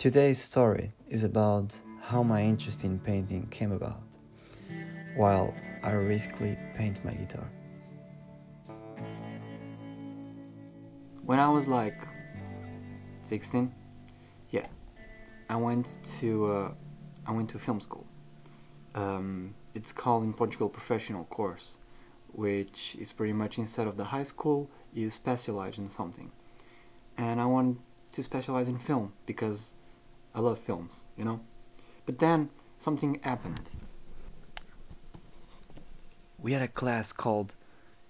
Today's story is about how my interest in painting came about while I riskily paint my guitar. When I was like 16, yeah, I went to uh, I went to film school. Um, it's called in Portugal professional course, which is pretty much instead of the high school, you specialize in something. And I want to specialize in film because I love films, you know. But then something happened. We had a class called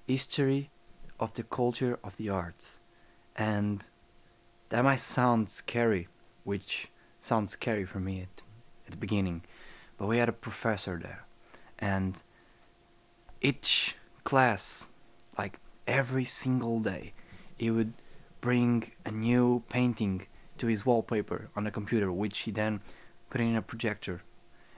History of the Culture of the Arts, and that might sound scary, which sounds scary for me at, at the beginning, but we had a professor there, and each class, like every single day, he would bring a new painting to his wallpaper on the computer, which he then put in a projector.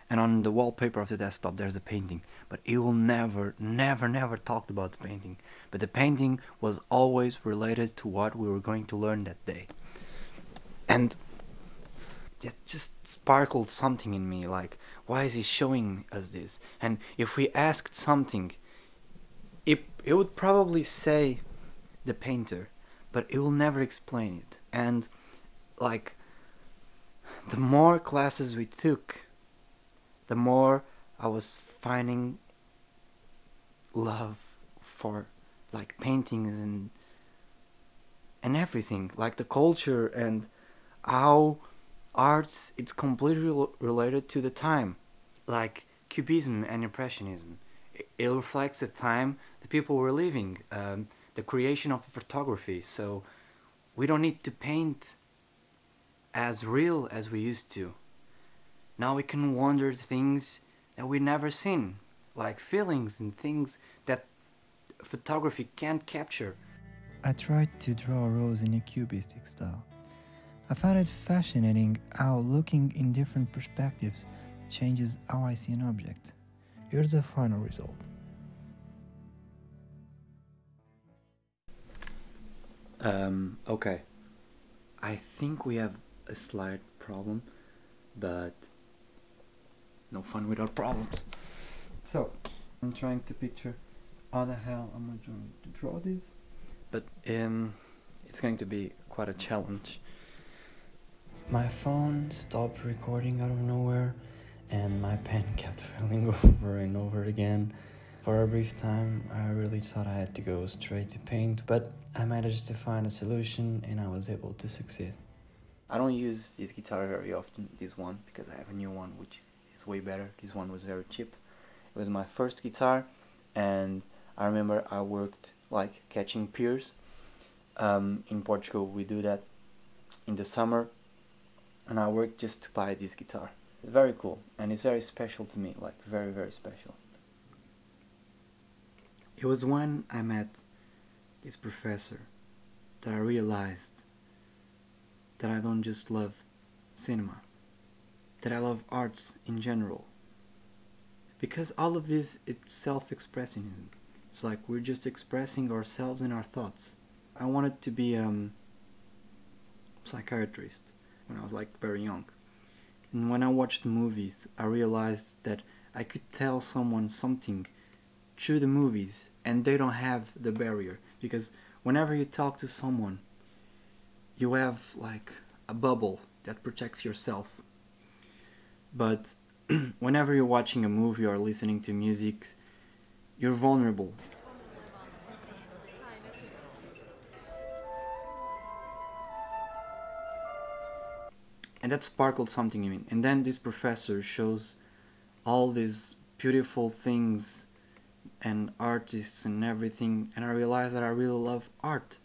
And on the wallpaper of the desktop, there's a painting. But he will never, never, never talk about the painting. But the painting was always related to what we were going to learn that day. And it just sparkled something in me like, why is he showing us this? And if we asked something, it, it would probably say the painter, but it will never explain it. And like the more classes we took, the more I was finding love for like paintings and and everything, like the culture and how arts it's completely related to the time, like cubism and impressionism. It, it reflects the time the people were living, um, the creation of the photography. So we don't need to paint as real as we used to. Now we can wonder things that we never seen, like feelings and things that photography can't capture. I tried to draw a rose in a cubistic style. I found it fascinating how looking in different perspectives changes how I see an object. Here's the final result. Um, okay. I think we have a slight problem, but no fun without problems. So, I'm trying to picture how the hell I'm going to draw this, but um, it's going to be quite a challenge. My phone stopped recording out of nowhere, and my pen kept failing over and over again. For a brief time, I really thought I had to go straight to paint, but I managed to find a solution and I was able to succeed. I don't use this guitar very often, this one, because I have a new one which is way better. This one was very cheap. It was my first guitar, and I remember I worked like catching piers. Um, in Portugal, we do that in the summer, and I worked just to buy this guitar. Very cool, and it's very special to me, like very, very special. It was when I met this professor that I realized that I don't just love cinema, that I love arts in general. Because all of this it's self-expressing. It's like we're just expressing ourselves and our thoughts. I wanted to be um psychiatrist when I was like very young. And when I watched movies, I realized that I could tell someone something through the movies and they don't have the barrier because whenever you talk to someone you have like a bubble that protects yourself. But whenever you're watching a movie or listening to music you're vulnerable. And that sparkled something in me. And then this professor shows all these beautiful things and artists and everything. And I realized that I really love art.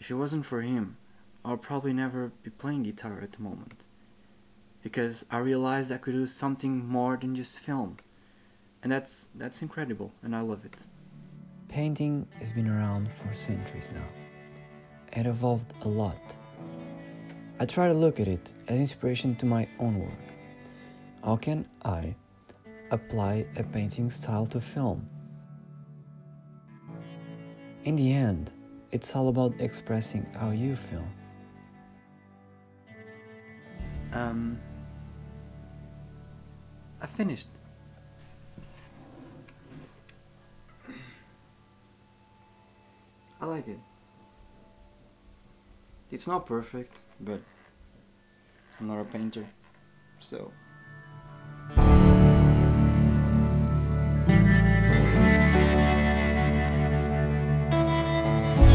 If it wasn't for him, I'll probably never be playing guitar at the moment. Because I realized I could do something more than just film. And that's that's incredible and I love it. Painting has been around for centuries now. It evolved a lot. I try to look at it as inspiration to my own work. How can I apply a painting style to film. In the end, it's all about expressing how you feel. um, I finished. I like it. It's not perfect, but I'm not a painter, so